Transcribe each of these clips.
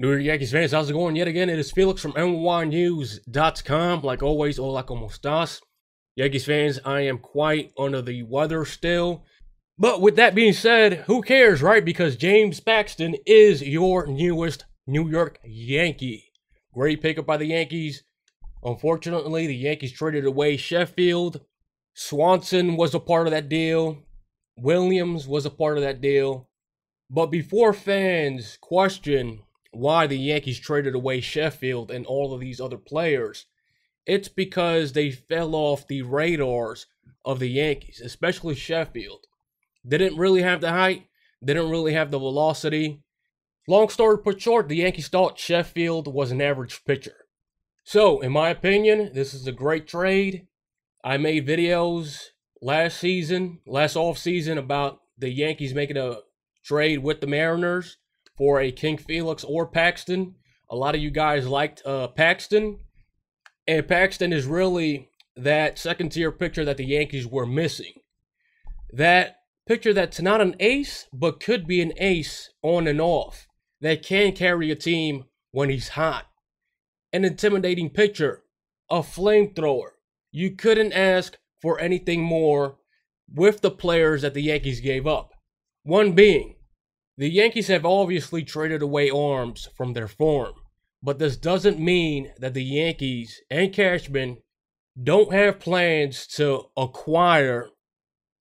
New York Yankees fans, how's it going? Yet again, it is Felix from NYYNews.com. Like always, hola como estás? Yankees fans, I am quite under the weather still. But with that being said, who cares, right? Because James Paxton is your newest New York Yankee. Great pickup by the Yankees. Unfortunately, the Yankees traded away Sheffield. Swanson was a part of that deal. Williams was a part of that deal. But before fans question why the Yankees traded away Sheffield and all of these other players. It's because they fell off the radars of the Yankees, especially Sheffield. They Didn't really have the height, they didn't really have the velocity. Long story put short, the Yankees thought Sheffield was an average pitcher. So, in my opinion, this is a great trade. I made videos last season, last off season about the Yankees making a trade with the Mariners for a King Felix or Paxton. A lot of you guys liked uh, Paxton, and Paxton is really that second tier pitcher that the Yankees were missing. That pitcher that's not an ace, but could be an ace on and off, that can carry a team when he's hot. An intimidating pitcher, a flamethrower. You couldn't ask for anything more with the players that the Yankees gave up. One being the Yankees have obviously traded away arms from their form, but this doesn't mean that the Yankees and Cashman don't have plans to acquire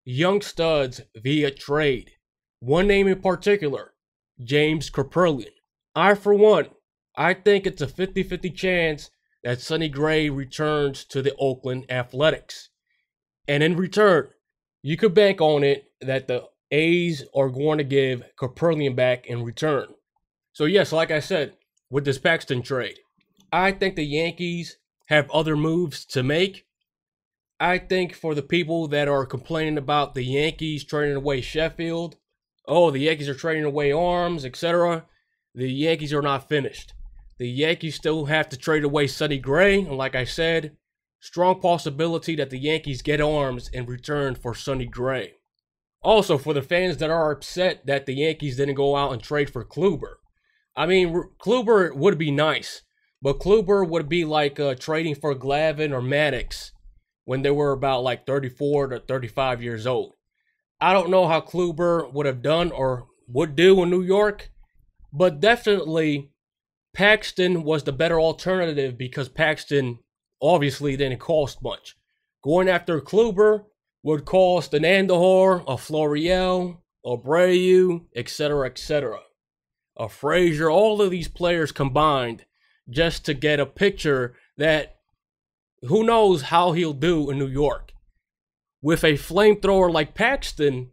young studs via trade. One name in particular, James Kaprielian. I, for one, I think it's a 50 50 chance that Sonny Gray returns to the Oakland Athletics. And in return, you could bank on it that the A's are going to give Kaprielian back in return. So, yes, like I said, with this Paxton trade, I think the Yankees have other moves to make. I think for the people that are complaining about the Yankees trading away Sheffield, oh, the Yankees are trading away arms, etc., the Yankees are not finished. The Yankees still have to trade away Sonny Gray, and like I said, strong possibility that the Yankees get arms in return for Sonny Gray. Also, for the fans that are upset that the Yankees didn't go out and trade for Kluber, I mean, Kluber would be nice, but Kluber would be like uh, trading for Glavine or Maddux when they were about like 34 to 35 years old. I don't know how Kluber would have done or would do in New York, but definitely Paxton was the better alternative because Paxton obviously didn't cost much. Going after Kluber would cost an Andujar, a Florial, a Abreu, etc., etc. A Frazier, all of these players combined just to get a picture that who knows how he'll do in New York. With a flamethrower like Paxton,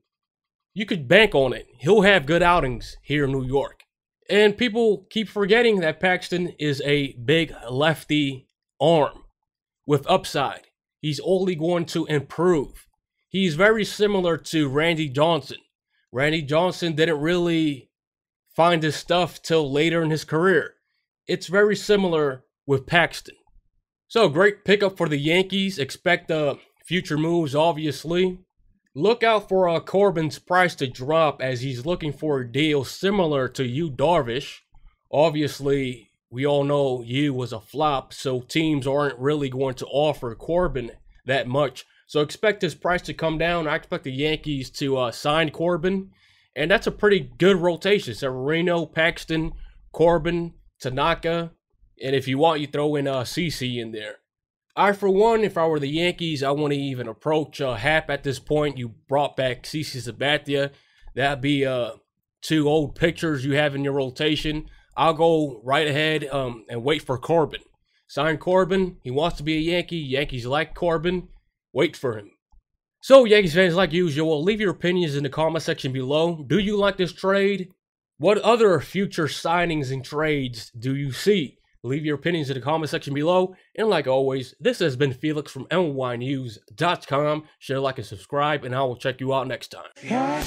you could bank on it. He'll have good outings here in New York. And people keep forgetting that Paxton is a big lefty arm with upside. He's only going to improve. He's very similar to Randy Johnson. Randy Johnson didn't really find his stuff till later in his career. It's very similar with Paxton. So, great pickup for the Yankees. Expect uh, future moves, obviously. Look out for uh, Corbin's price to drop as he's looking for a deal similar to Yu Darvish. Obviously, we all know Yu was a flop, so teams aren't really going to offer Corbin that much. So expect his price to come down. I expect the Yankees to uh, sign Corbin, and that's a pretty good rotation. Severino, Paxton, Corbin, Tanaka, and if you want, you throw in uh, CC in there. I, for one, if I were the Yankees, I wouldn't even approach uh, Happ at this point. You brought back CC Sabathia. That'd be uh, two old pictures you have in your rotation. I'll go right ahead um, and wait for Corbin. Sign Corbin. He wants to be a Yankee. Yankees like Corbin. Wait for him. So, Yankees fans, like usual, leave your opinions in the comment section below. Do you like this trade? What other future signings and trades do you see? Leave your opinions in the comment section below. And like always, this has been Felix from NYYNews.com. Share, like, and subscribe, and I will check you out next time. Yeah,